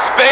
space.